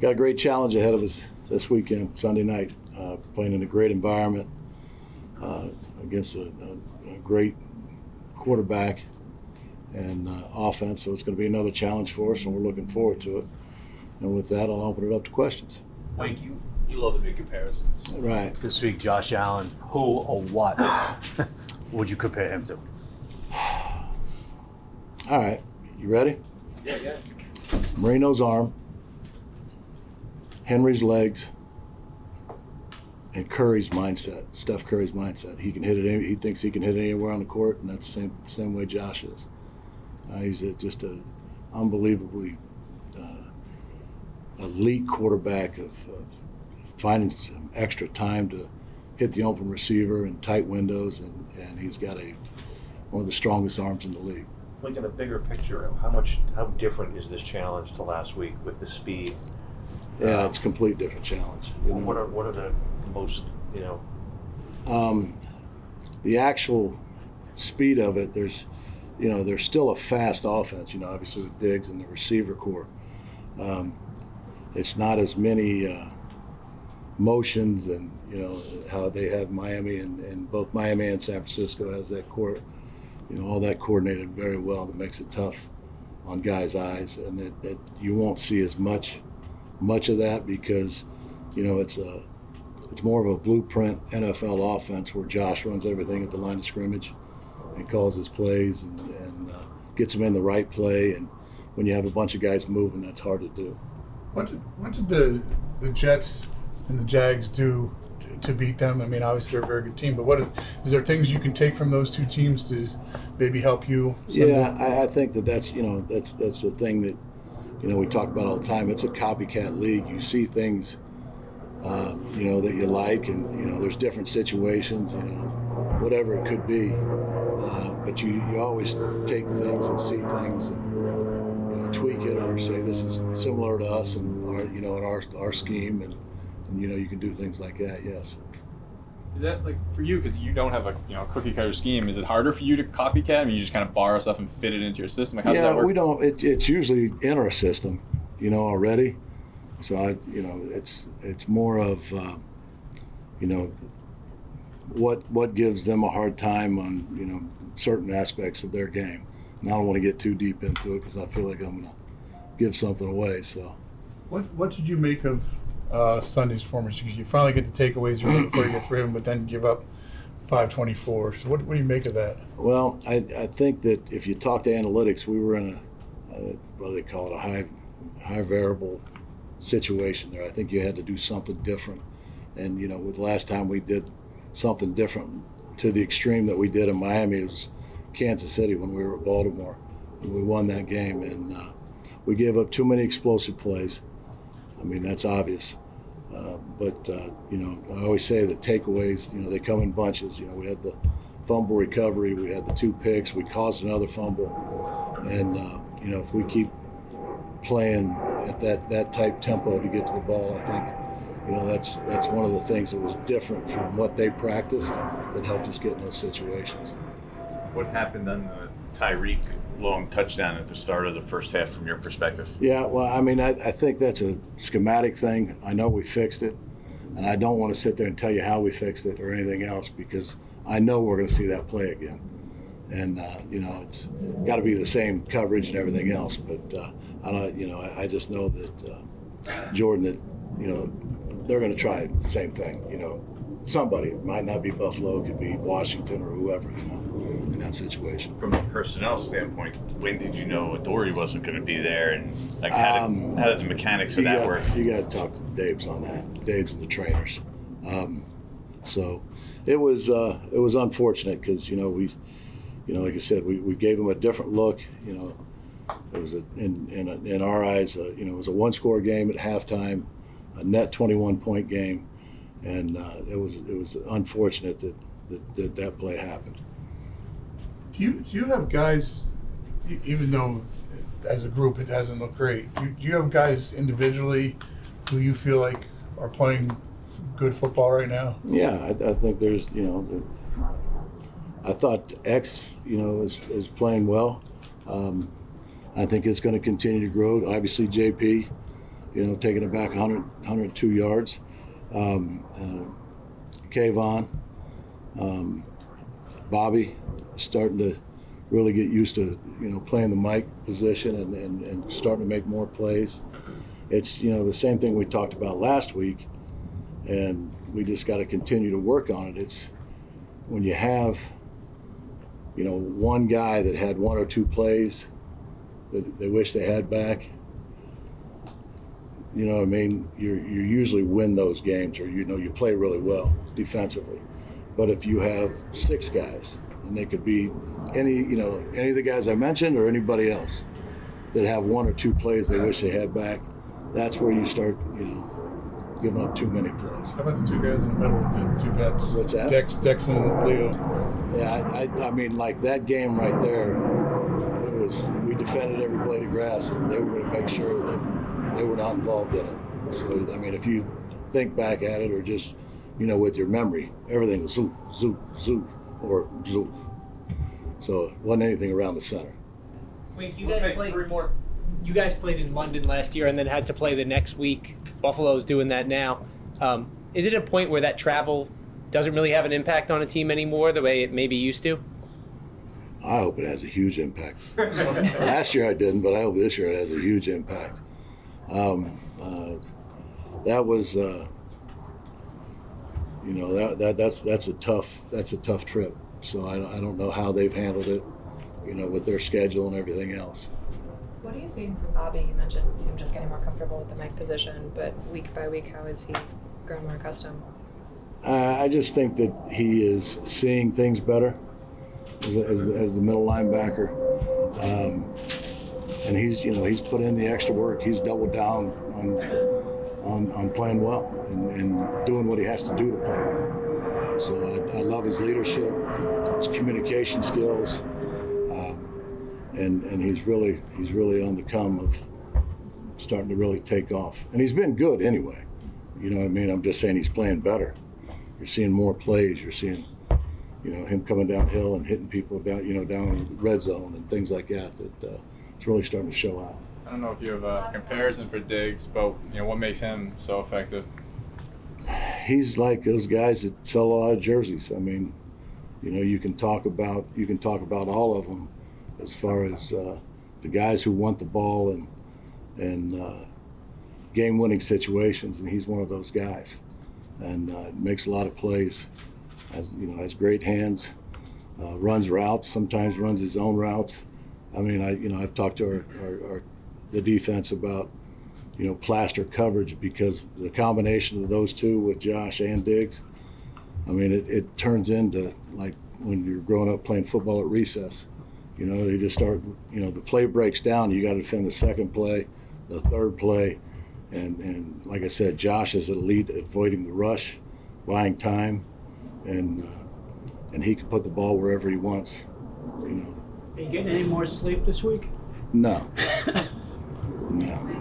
got a great challenge ahead of us this weekend, Sunday night, uh, playing in a great environment uh, against a, a, a, great quarterback and uh, offense. So it's going to be another challenge for us, and we're looking forward to it. And with that, I'll open it up to questions. Thank you, you love the big comparisons. Right. This week, Josh Allen, who or what would you compare him to? All right. You ready? Yeah, yeah. Marino's arm, Henry's legs, and Curry's mindset. Steph Curry's mindset. He can hit it. Any, he thinks he can hit it anywhere on the court, and that's the same same way Josh is. Uh, he's a, just a unbelievably uh, elite quarterback of, of, finding some extra time to hit the open receiver in tight windows, and, and he's got a one of the strongest arms in the league. Like in a bigger picture, how much, how different is this challenge to last week with the speed? Yeah, it's a complete different challenge. You know? What are what are the most you know? Um, the actual speed of it, there's, you know, there's still a fast offense. You know, obviously with Diggs and the receiver corps, um, it's not as many uh, motions and you know how they have Miami and, and both Miami and San Francisco has that core, you know, all that coordinated very well that makes it tough on guys' eyes, and it, you won't see as much much of that because, you know, it's a it's more of a blueprint NFL offense where Josh runs everything at the line of scrimmage and calls his plays and, and uh, gets them in the right play. And when you have a bunch of guys moving, that's hard to do. What did, what did the the Jets and the Jags do to, to beat them? I mean, obviously they're a very good team, but what is there things you can take from those two teams to maybe help you? Yeah, I, I think that that's you know that's that's the thing that you know we talk about all the time. It's a copycat league. You see things uh, you know, that you like, and you know, there's different situations, you know, whatever it could be. Uh, but you, you always take things and see things and you know, tweak it or say this is similar to us and our, you know, in our our scheme, and, and you know, you can do things like that. Yes. Is that like for you because you don't have a you know cookie cutter scheme? Is it harder for you to copycat? I mean, you just kind of borrow stuff and fit it into your system. Like, how yeah, does that work? we don't. It, it's usually in our system, you know, already. So I, you know, it's it's more of, uh, you know, what what gives them a hard time on you know certain aspects of their game. And I don't want to get too deep into it because I feel like I'm gonna give something away. So, what what did you make of uh, Sunday's performance? You finally get the takeaways you're looking for, you get through them, but then give up 524. So what, what do you make of that? Well, I, I think that if you talk to analytics, we were in a, a what do they call it, a high high variable situation there. I think you had to do something different. And, you know, with last time we did something different to the extreme that we did in Miami, it was Kansas City when we were at Baltimore. We won that game. And uh, we gave up too many explosive plays. I mean, that's obvious. Uh, but, uh, you know, I always say that takeaways, you know, they come in bunches. You know, we had the fumble recovery, we had the two picks, we caused another fumble. And, uh, you know, if we keep playing at that, that type tempo to get to the ball. I think, you know, that's that's one of the things that was different from what they practiced that helped us get in those situations. What happened on the Tyreek long touchdown at the start of the first half from your perspective? Yeah, well, I mean, I, I think that's a schematic thing. I know we fixed it, and I don't want to sit there and tell you how we fixed it or anything else because I know we're going to see that play again. And, uh, you know, it's got to be the same coverage and everything else. But uh, I don't, you know, I, I just know that uh, Jordan, that you know, they're going to try the same thing. You know, somebody it might not be Buffalo, it could be Washington or whoever. You know, that situation. From a personnel standpoint, when did you know Dory wasn't going to be there, and like how did, Um, how did the mechanics of that got, work? You got to talk to Dabs on that. Dabs and the trainers. Um, so it was uh, it was unfortunate because you know we, you know, like I said, we, we gave him a different look. You know, it was a, in in, a, in our eyes, uh, you know, it was a one score game at halftime, a net 21 point game, and uh, it was it was unfortunate that that, that that play happened. Do you you have guys, even though as a group it hasn't looked great, do, you have guys individually who you feel like are playing good football right now? Yeah, I, I think there's, you know, I thought X, you know, is, is playing well. Um, I think it's going to continue to grow. Obviously, JP you know, taking it back 100, 102 yards. Um, uh, Kayvon, um, Bobby, starting to really get used to you know playing the Mike position and, and, and starting to make more plays. It's you know the same thing we talked about last week, and we just got to continue to work on it. It's when you have you know one guy that had one or two plays that they wish they had back. You know what I mean? You you usually win those games, or you know you play really well defensively. But if you have six guys, and they could be any you know any of the guys I mentioned or anybody else that have one or two plays they wish they had back, that's where you start you know giving up too many plays. How about the two guys in the middle, the two vets? What's that? Dex, Dex and Leo. Yeah, I, I, I mean like that game right there. It was we defended every blade of grass, and they were going to make sure that they were not involved in it. So I mean, if you think back at it, or just you know with your memory, everything was zoop, zoop, zoop, or zoop. So it wasn't anything around the center. Wink, you guys played three more. You guys played in London last year and then had to play the next week. Buffalo's doing that now. Um, is it a point where that travel doesn't really have an impact on a team anymore the way it maybe used to? I hope it has a huge impact. Last year I didn't, but I hope this year it has a huge impact. Um, uh, that was, uh, you know, that, that that's that's a tough that's a tough trip. So I, I don't know how they've handled it, you know, with their schedule and everything else. What are you seeing from Bobby? You mentioned him just getting more comfortable with the Mike position, but week by week, how has he grown more accustomed? Uh, I just think that he is seeing things better as, as, as the middle linebacker. Um, and he's, you know, he's put in the extra work. He's doubled down on, on, on playing well and, and doing what he has to do to play well. So I, I love his leadership, his communication skills, um, and and he's really he's really on the come of starting to really take off. And he's been good anyway. You know what I mean? I'm just saying he's playing better. You're seeing more plays. You're seeing, you know, him coming downhill and hitting people down, you know, down red zone and things like that. That uh, it's really starting to show out. I don't know if you have a comparison for Diggs, but you know what makes him so effective. He's like those guys that sell a lot of jerseys. I mean, you know, you can talk about you can talk about all of them, as far as uh, the guys who want the ball and and uh, game-winning situations, and he's one of those guys, and uh, makes a lot of plays. Has you know has great hands, uh, runs routes. Sometimes runs his own routes. I mean, I you know I've talked to our, our, our the defense about you know plaster coverage because the combination of those two with Josh and Diggs. I mean, it, it turns into like when you're growing up playing football at recess. You know, they just start, you know, the play breaks down. You got to defend the second play, the third play. And, and like I said, Josh is elite at avoiding the rush, buying time, and, uh, and he can put the ball wherever he wants. You know, Are you getting any more sleep this week? no. No.